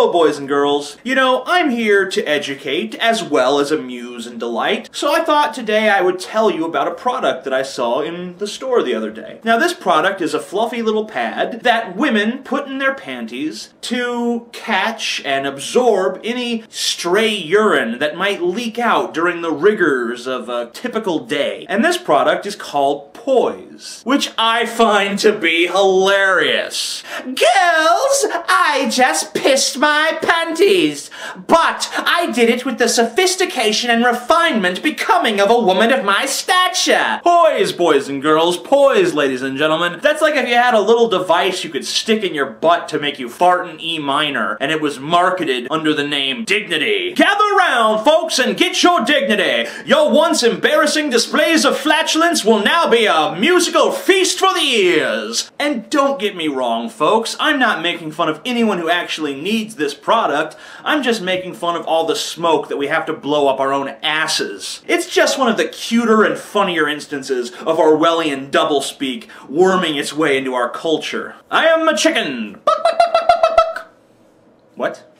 Hello, boys and girls. You know, I'm here to educate as well as amuse and delight, so I thought today I would tell you about a product that I saw in the store the other day. Now, this product is a fluffy little pad that women put in their panties to catch and absorb any stray urine that might leak out during the rigors of a typical day. And this product is called Poise, which I find to be hilarious. Girls, I just pissed my panties, but I did it with the sophistication and refinement becoming of a woman of my stature. Poise, boys and girls, poise, ladies and gentlemen. That's like if you had a little device you could stick in your butt to make you fart in E minor, and it was marketed under the name Dignity. Gather round, folks, and get your dignity. Your once embarrassing displays of flatulence will now be a musical feast for the ears. And don't get me wrong, folks, I'm not making fun of anyone who actually needs this product. I'm just making fun of all the smoke that we have to blow up our own asses. It's just one of the cuter and funnier instances of Orwellian doublespeak worming its way into our culture. I am a chicken. What?